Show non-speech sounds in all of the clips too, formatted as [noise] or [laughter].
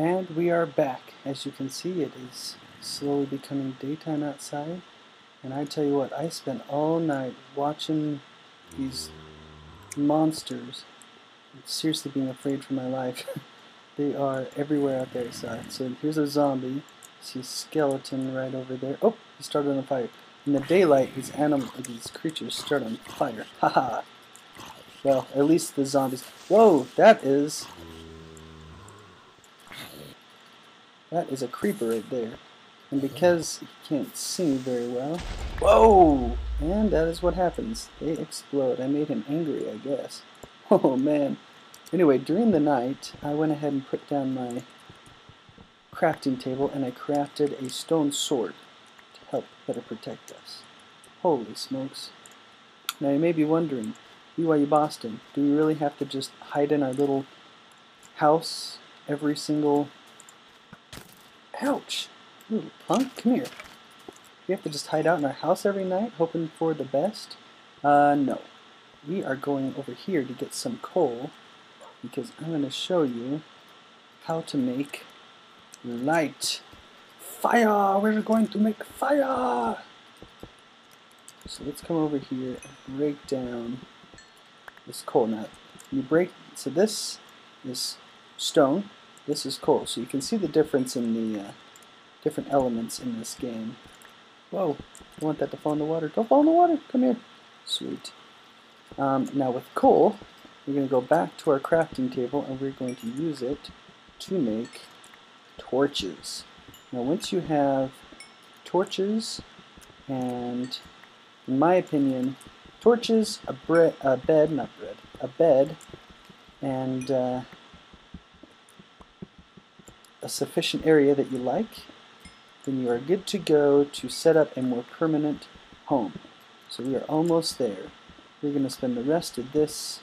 And we are back. As you can see, it is slowly becoming daytime outside. And I tell you what, I spent all night watching these monsters, seriously being afraid for my life. [laughs] they are everywhere out there. So, so here's a zombie. See a skeleton right over there. Oh, he started on fire. In the daylight, these animal, these creatures start on fire. Haha. well, at least the zombies. Whoa, that is That is a creeper right there. And because he can't see very well... Whoa! And that is what happens. They explode. I made him angry, I guess. [laughs] Oh, man. Anyway, during the night, I went ahead and put down my crafting table, and I crafted a stone sword to help better protect us. Holy smokes. Now, you may be wondering, BYU Boston, do we really have to just hide in our little house every single Ouch! Little punk, come here. We have to just hide out in our house every night, hoping for the best? Uh, no. We are going over here to get some coal, because I'm going to show you how to make light. Fire! We're going to make fire! So let's come over here and break down this coal. Now, you break, so this is stone, this is coal. So you can see the difference in the uh, different elements in this game. Whoa, I want that to fall in the water. Don't fall in the water. Come here. Sweet. Um, now with coal, we're going to go back to our crafting table and we're going to use it to make torches. Now once you have torches and, in my opinion, torches, a, bre a bed, not bread, a bed, and uh, a sufficient area that you like, then you are good to go to set up a more permanent home. So we are almost there. We're going to spend the rest of this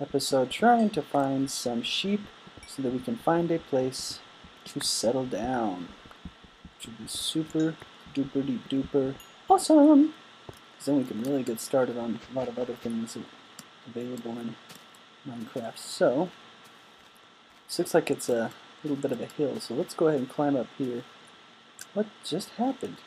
episode trying to find some sheep so that we can find a place to settle down. Which would be super duper duper awesome. Because then we can really get started on a lot of other things available in Minecraft. So, this looks like it's a little bit of a hill, so let's go ahead and climb up here. What just happened?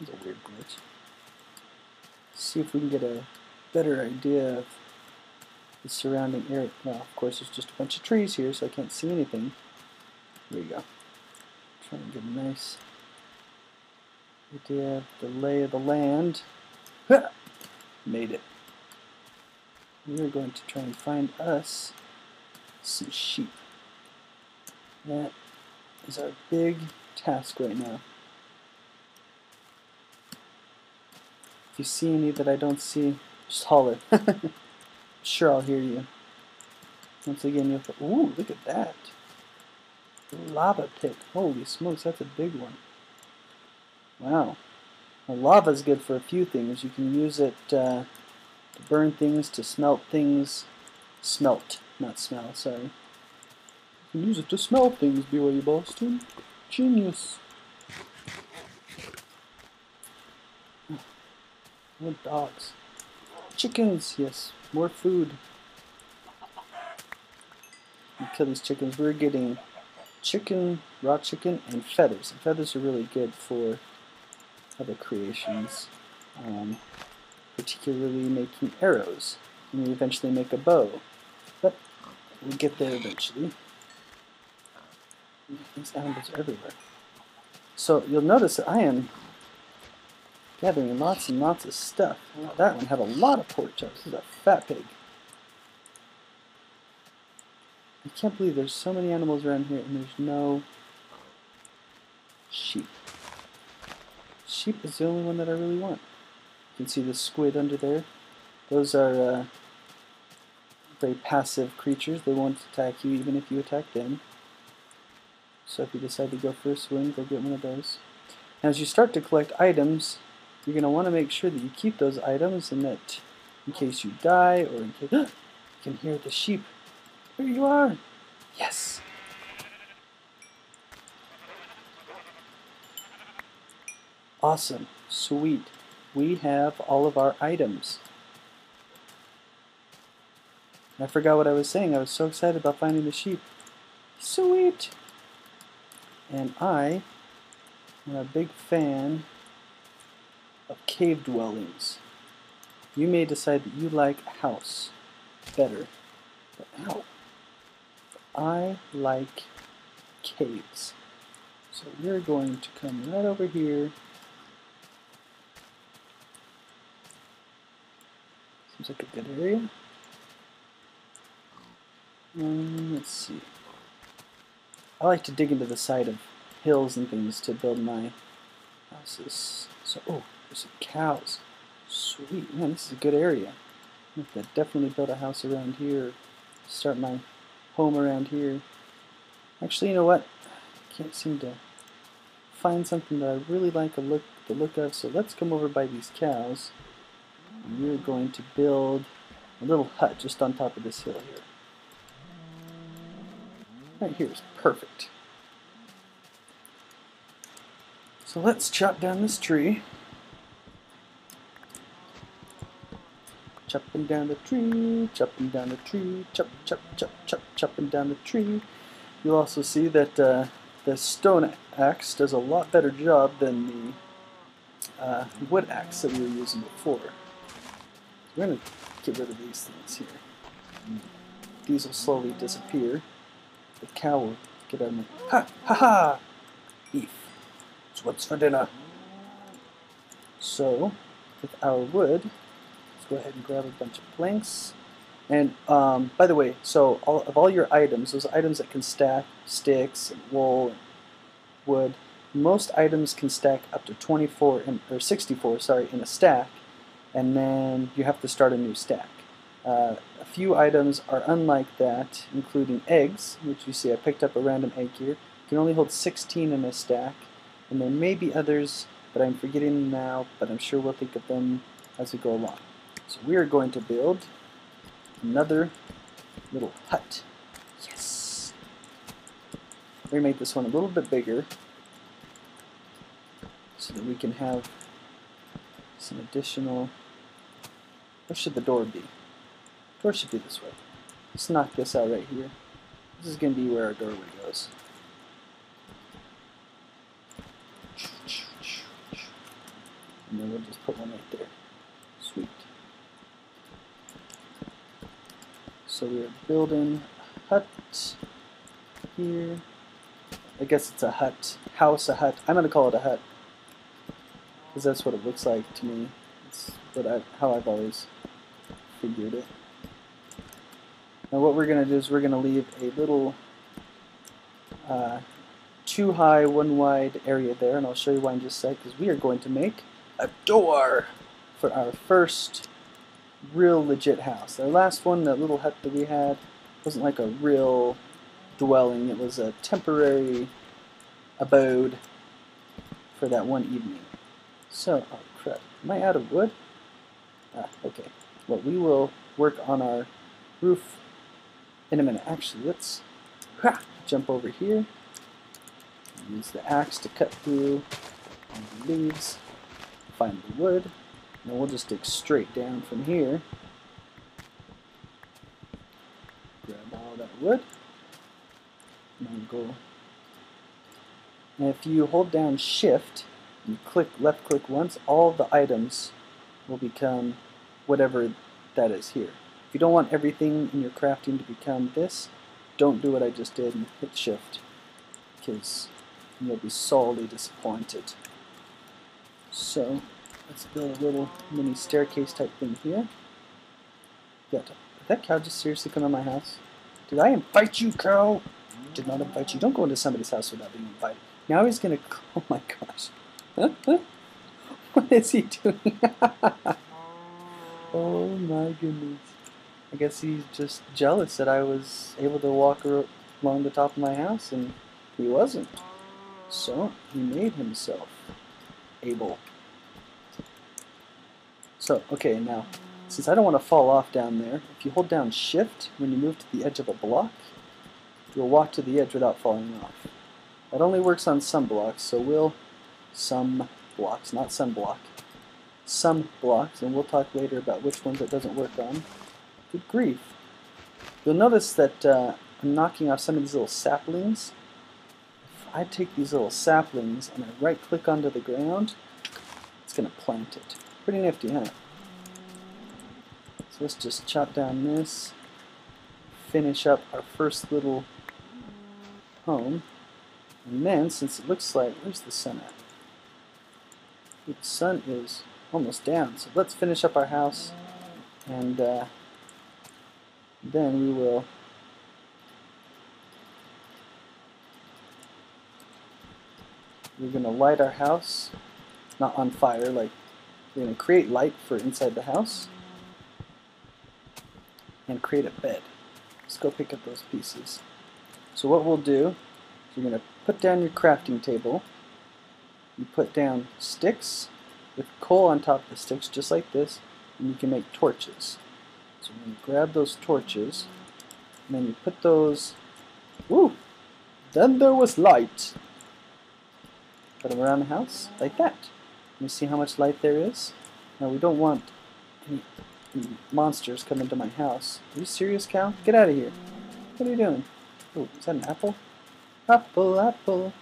That's a weird glitch. see if we can get a better idea of the surrounding area. Well, of course, there's just a bunch of trees here, so I can't see anything. There you go. Trying to get a nice idea of the lay of the land. Made it. We're going to try and find us some sheep. That is our big task right now. If you see any that I don't see, just holler. [laughs] sure I'll hear you. Once again, you'll... Ooh, look at that. Lava pit. Holy smokes, that's a big one. Wow. Well, lava is good for a few things. You can use it uh, to burn things, to smelt things. Smelt, not smell, sorry. You use it to smell things, BYU Boston. Genius. More dogs. Chickens, yes. More food. We kill these chickens. We're getting chicken, raw chicken, and feathers. And feathers are really good for other creations. Um, particularly making arrows. And we eventually make a bow. But we'll get there eventually. These animals are everywhere. So you'll notice that I am gathering lots and lots of stuff. that one had a lot of pork chops. This is a fat pig. I can't believe there's so many animals around here and there's no sheep. Sheep is the only one that I really want. You can see the squid under there. Those are uh, very passive creatures. They won't attack you even if you attack them. So if you decide to go for a swing, go get one of those. as you start to collect items, you're going to want to make sure that you keep those items and that in case you die or in case... [gasps] you can hear the sheep. There you are! Yes! Awesome. Sweet. We have all of our items. I forgot what I was saying. I was so excited about finding the sheep. Sweet! And I am a big fan of cave dwellings. You may decide that you like house better. But ow. I like caves. So we're going to come right over here. Seems like a good area. Um, let's see. I like to dig into the side of hills and things to build my houses. So, oh, there's some cows. Sweet. Man, this is a good area. I could definitely build a house around here. Start my home around here. Actually, you know what? I can't seem to find something that I really like the look, the look of. So let's come over by these cows. And we're going to build a little hut just on top of this hill here. Right here is perfect. So let's chop down this tree. Chopping down the tree, chopping down the tree, chop, chop, chop, chop, chopping down the tree. You'll also see that uh, the stone axe does a lot better job than the uh, wood axe that we were using before. So we're going to get rid of these things here. These will slowly disappear. The cow get out of my... Ha! Ha ha! Beef. So what's for dinner? So, with our wood, let's go ahead and grab a bunch of planks. And, um, by the way, so all, of all your items, those items that can stack sticks and wool and wood, most items can stack up to 24 in, or 64, sorry, in a stack, and then you have to start a new stack. Uh, a few items are unlike that, including eggs, which you see I picked up a random egg here. You can only hold 16 in a stack, and there may be others, but I'm forgetting now, but I'm sure we'll think of them as we go along. So we are going to build another little hut. Yes! We make this one a little bit bigger so that we can have some additional... Where should the door be? Door should be this way. Let's knock this out right here. This is going to be where our doorway goes. And then we'll just put one right there. Sweet. So we're building a hut here. I guess it's a hut. House, a hut. I'm going to call it a hut. Because that's what it looks like to me. It's what I, how I've always figured it. Now what we're going to do is we're going to leave a little uh, two high, one wide area there, and I'll show you why in just a sec, because we are going to make a door for our first real legit house. Our last one, that little hut that we had, wasn't like a real dwelling. It was a temporary abode for that one evening. So, oh crap, am I out of wood? Ah, okay. Well, we will work on our roof in a minute. Actually, let's ha, jump over here. Use the axe to cut through the leaves. Find the wood. And we'll just dig straight down from here. Grab all that wood. And go. And if you hold down shift, you click left click once, all the items will become whatever that is here. If you don't want everything in your crafting to become this, don't do what I just did and hit shift because you'll be sorely disappointed. So let's build a little mini staircase type thing here. Yeah, did that cow just seriously come to my house? Did I invite you, cow? Did not invite you. Don't go into somebody's house without being invited. Now he's gonna. [laughs] Oh my gosh. [laughs] what is he doing? [laughs] oh my goodness. I guess he's just jealous that I was able to walk along the top of my house and he wasn't. So he made himself able. So, okay, now, since I don't want to fall off down there, if you hold down shift when you move to the edge of a block, you'll walk to the edge without falling off. That only works on some blocks, so we'll some blocks, not sunblock. Some blocks, and we'll talk later about which ones it doesn't work on. Good grief. You'll notice that uh, I'm knocking off some of these little saplings. If I take these little saplings and I right click onto the ground, it's going to plant it. Pretty nifty, huh? So let's just chop down this, finish up our first little home, and then since it looks like, where's the sun at? The sun is almost down, so let's finish up our house and uh, then we will we're going to light our house not on fire like we're going to create light for inside the house and create a bed. Let's go pick up those pieces. So what we'll do is you're going to put down your crafting table. You put down sticks with coal on top of the sticks just like this and you can make torches so we're going to grab those torches and then you put those woo then there was light put them around the house like that. Let me see how much light there is. Now we don't want any monsters coming to my house. Are you serious, cow? Get out of here. What are you doing? Oh, is that an apple? Apple, apple.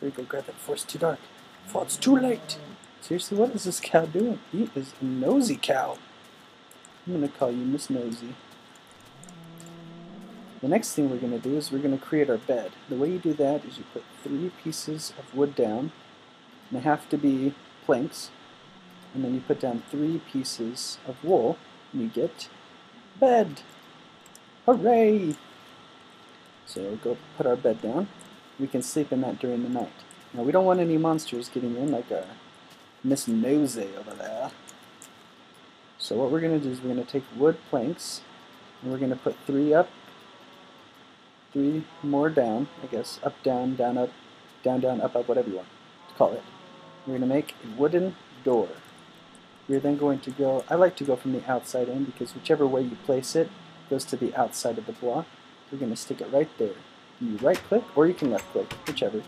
There you go, grab that before it's too dark. Before it's too late. Seriously, what is this cow doing? He is a nosy cow. I'm going to call you Miss Nosy. The next thing we're going to do is we're going to create our bed. The way you do that is you put three pieces of wood down, and they have to be planks, and then you put down three pieces of wool, and you get bed. Hooray! So go put our bed down. We can sleep in that during the night. Now we don't want any monsters getting in like a Miss Nosy over there. So what we're going to do is we're going to take wood planks, and we're going to put three up three more down, I guess, up, down, down, up, down, down, up, up, whatever you want to call it. We're going to make a wooden door. We're then going to go, I like to go from the outside in because whichever way you place it goes to the outside of the block. We're going to stick it right there. You right click or you can left click, whichever.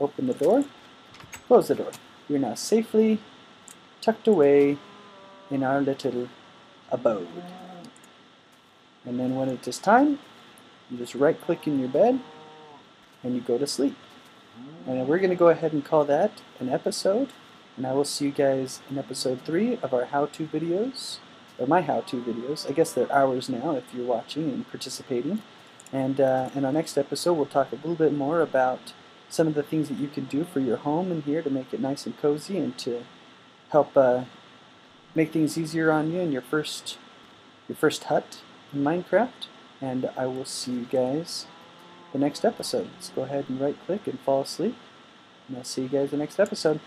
Open the door, close the door. We're now safely tucked away in our little abode. And then when it is time, you just right click in your bed and you go to sleep. And we're going to go ahead and call that an episode. And I will see you guys in episode 3 of our how-to videos, or my how-to videos. I guess they're ours now if you're watching and participating. And uh, in our next episode, we'll talk a little bit more about some of the things that you can do for your home in here to make it nice and cozy and to help uh, make things easier on you in your first your first hut in Minecraft and I will see you guys the next episode. Let's go ahead and right click and fall asleep, and I'll see you guys the next episode.